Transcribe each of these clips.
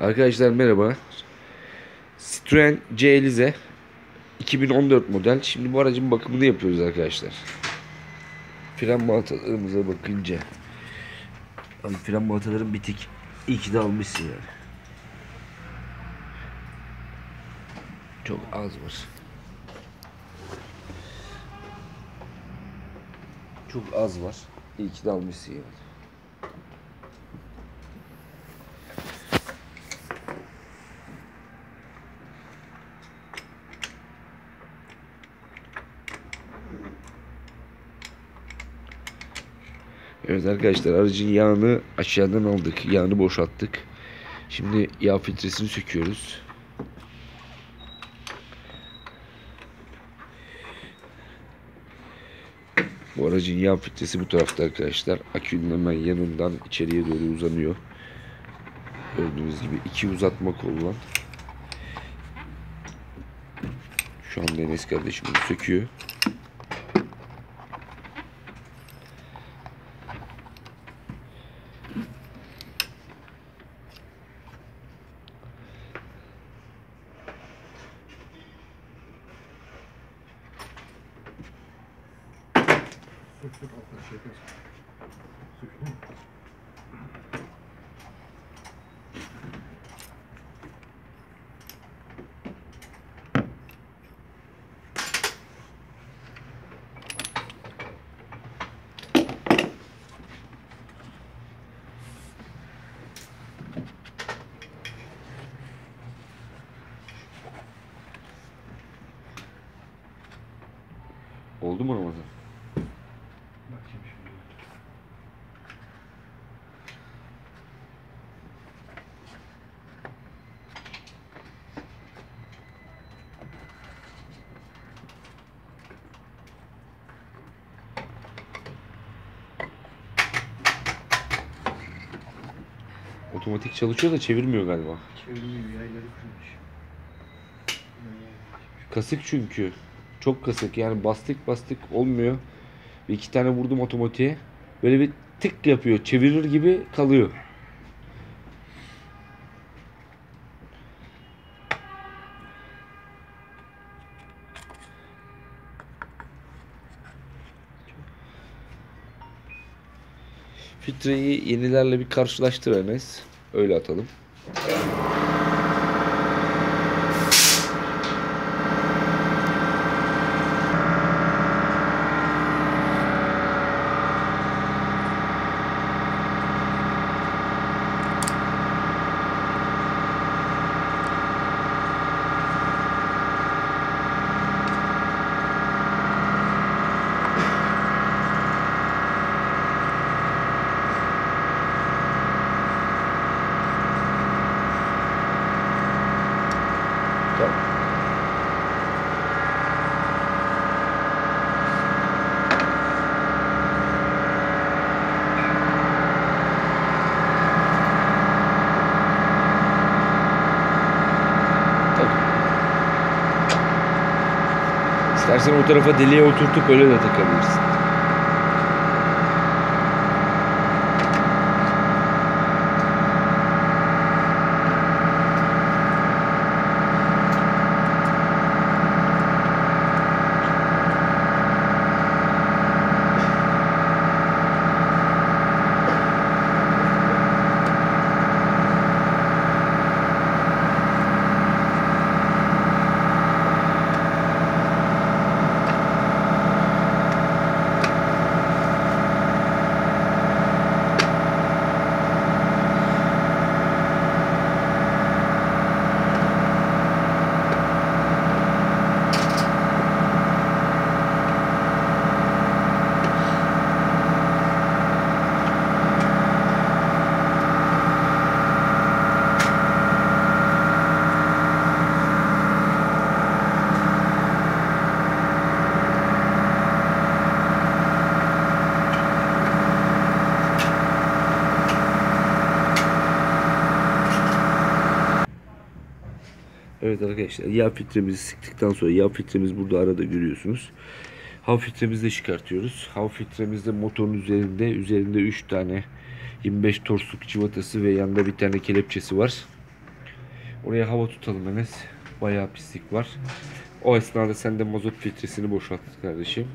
Arkadaşlar merhaba. Citroen C Elize 2014 model. Şimdi bu aracın bakımını yapıyoruz arkadaşlar. Fren balatalarımıza bakınca. Abi fren balataların bitik. İyi ki de almışsın yani. Çok az var. Çok az var. İyi ki de almışsın yani. Evet arkadaşlar aracın yağını aşağıdan aldık. Yağını boşalttık. Şimdi yağ filtresini söküyoruz. Bu aracın yağ filtresi bu tarafta arkadaşlar. Akünün hemen yanından içeriye doğru uzanıyor. Gördüğünüz gibi iki uzatma kolu Şu anda Enes Oldu mu Ramazan? Bakayım şimdi. Otomatik çalışıyor da çevirmiyor galiba. Çevirmiyor yayları kırmış. Kasık çünkü. Çok kasık yani bastık bastık olmuyor. Bir iki tane vurdum otomatiğe. Böyle bir tık yapıyor. Çevirir gibi kalıyor. Filtreyi yenilerle bir karşılaştır Enes. Öyle atalım. İstersen o tarafa deliğe oturtup öyle de takabilirsin. Evet arkadaşlar yağ filtremizi sıktıktan sonra yağ filtremiz burada arada görüyorsunuz. Hava filtremizi de çıkartıyoruz. Hava filtremizde motorun üzerinde üzerinde 3 tane 25 torsluk civatası ve yanında bir tane kelepçesi var. Oraya hava tutalım Enes. Bayağı pislik var. O esnada sen de mazot filtresini boşalt kardeşim.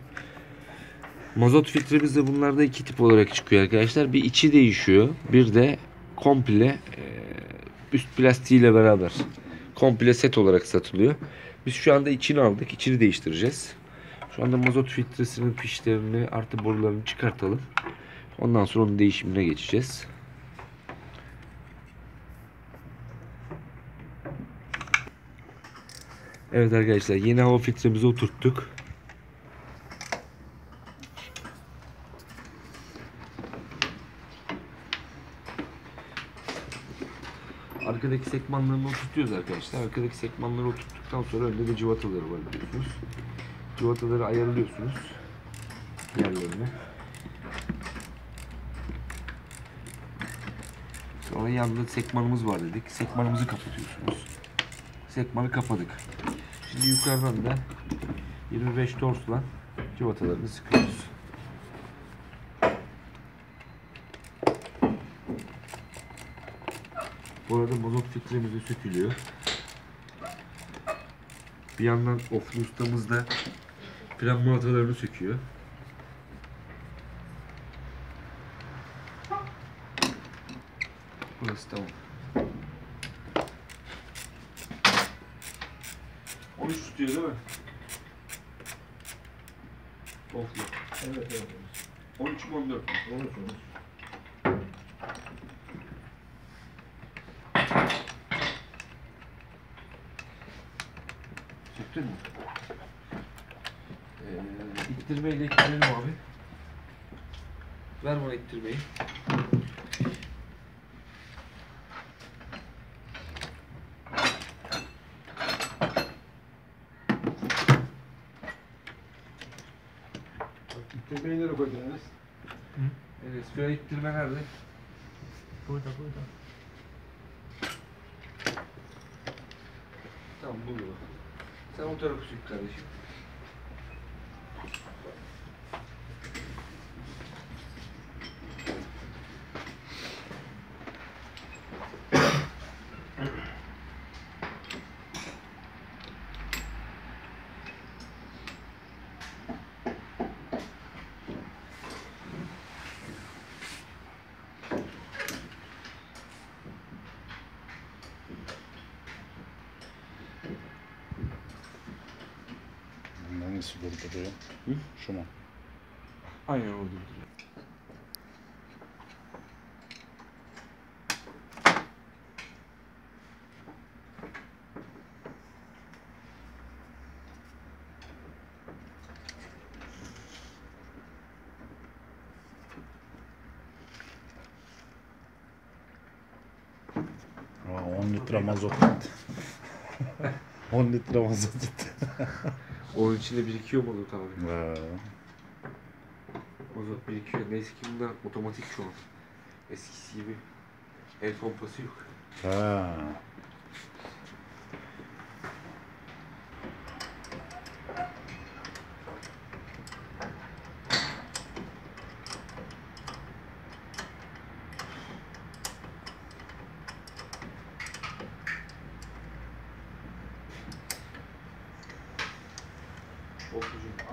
Mazot filtremiz de bunlarda iki tip olarak çıkıyor arkadaşlar. Bir içi değişiyor. Bir de komple üst plastiğiyle beraber komple set olarak satılıyor. Biz şu anda içini aldık. İçini değiştireceğiz. Şu anda mazot filtresinin fişlerini artı borularını çıkartalım. Ondan sonra onun değişimine geçeceğiz. Evet arkadaşlar yeni hava filtremizi oturttuk. Arkadaki sekmanlarını oturtuyoruz arkadaşlar. Arkadaki sekmanları oturttuktan sonra önde de cıvataları var biliyorsunuz. Cıvataları ayarlıyorsunuz yerlerine. Sonra yanında sekmanımız var dedik. Sekmanımızı kapatıyorsunuz. Sekmanı kapadık. Şimdi yukarıdan da 25 torsla cıvatalarını sıkıyoruz. Bu arada mazot filtremizi sökülüyor. Bir yandan oflu ustamız da fren malatalarını söküyor. Burası tamam. 13 tutuyor değil mi? Oflu. Evet evet. 13 mi 14 mi? 13 13. Çıktın mı? Ee, ittirmeyle ittirelim abi. Ver bana ittirmeyi. İttirmeyi nereye koydun Enes? Enes, şöyle ittirme nerede? Burada, burada. Sen o tarafı sük kardeşim. Hangisi duruyor? Hı? Şu mu? Aynen orada duruyor. Aa, 10 litre mazot gitti. 10 litre mazot gitti. Onun içinde birikiyor mazot abi. Ee, Mazot birikiyor. Neyse ki bunlar otomatik şu an. Eskisi gibi el pompası yok. ha.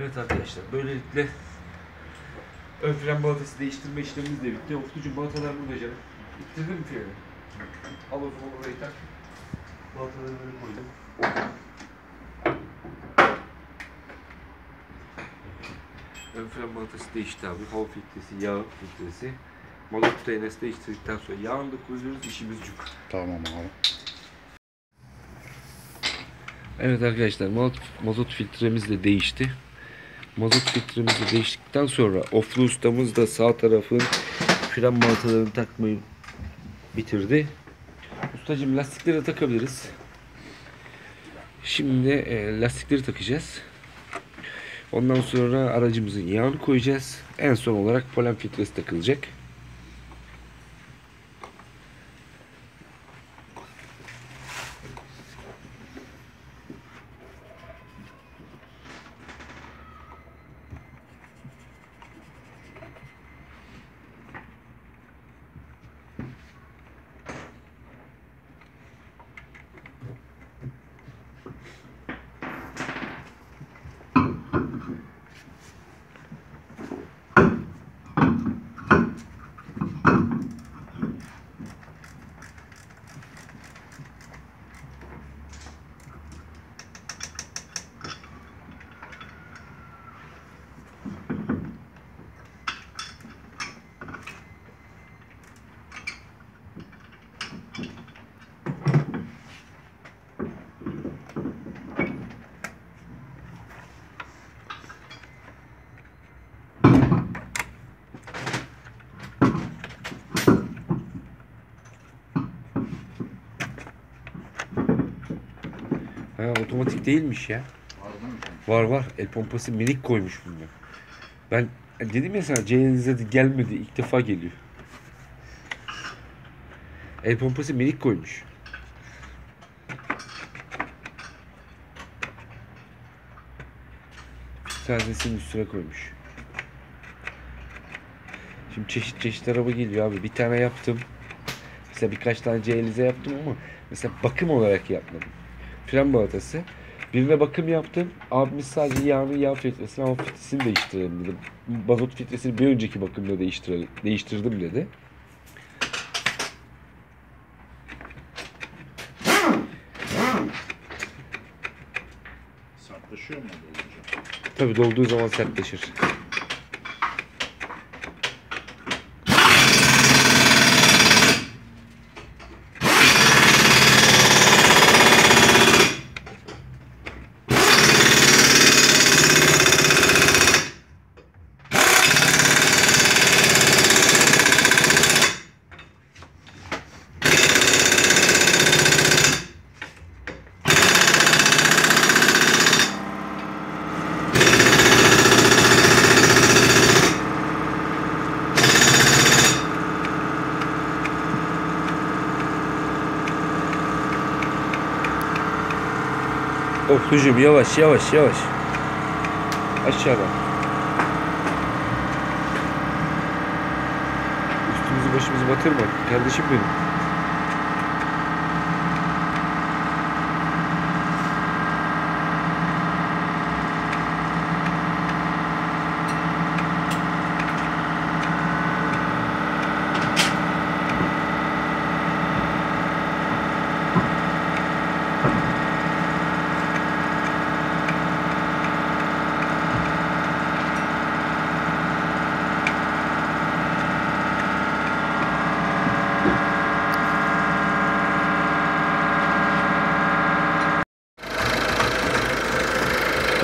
Evet arkadaşlar böylelikle ön fren balatası değiştirme işlemimiz de bitti. Oflucu balatalar burada canım. Bitirdin mi freni? Al o zaman orayı tak. Balataları böyle koydum. Ön fren balatası değişti abi. Hava filtresi, yağ filtresi. Mazot TNS değiştirdikten sonra yağını da koyuyoruz. işimiz cuk. Tamam abi. Evet arkadaşlar mazot, mazot filtremiz de değişti. Mazot filtremiz de değiştikten sonra oflu ustamız da sağ tarafın fren maltalarını takmayı bitirdi. Ustacığım lastikleri takabiliriz. Şimdi e, lastikleri takacağız. Ondan sonra aracımızın yağını koyacağız. En son olarak polen filtresi takılacak. Ha otomatik değilmiş ya. Var var. El pompası minik koymuş bunda. Ben dedim ya sana Ceylin'e de gelmedi. ilk defa geliyor. El pompası minik koymuş. Sadesinin üstüne koymuş. Şimdi çeşit çeşit araba geliyor abi. Bir tane yaptım. Mesela birkaç tane Ceylin'e yaptım ama mesela bakım olarak yapmadım. Fren balatası. Birine bakım yaptım. Abimiz sadece yağını yağ filtresini ama filtresini değiştirelim dedi. Mazot filtresini bir önceki bakımda değiştirelim, değiştirdim dedi. Sertleşiyor mu olunca? Tabi dolduğu zaman sertleşir. Oflucum yavaş yavaş yavaş. Aşağıdan. Üstümüzü başımızı batırma kardeşim benim.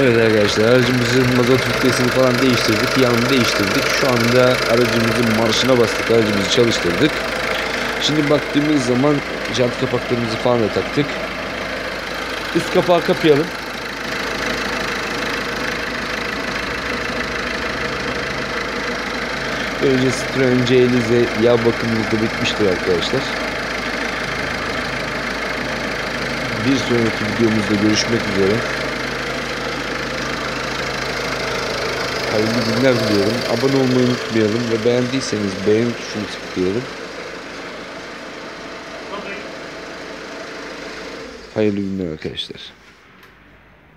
Evet arkadaşlar aracımızın mazot filtresini falan değiştirdik. Yağını değiştirdik. Şu anda aracımızın marşına bastık. Aracımızı çalıştırdık. Şimdi baktığımız zaman jant kapaklarımızı falan da taktık. Üst kapağı kapayalım. Böylece Citroen C Elize yağ bakımımız da bitmiştir arkadaşlar. Bir sonraki videomuzda görüşmek üzere. Hayırlı günler diliyorum. Abone olmayı unutmayalım ve beğendiyseniz beğen tuşunu tıklayalım. Hayırlı günler arkadaşlar.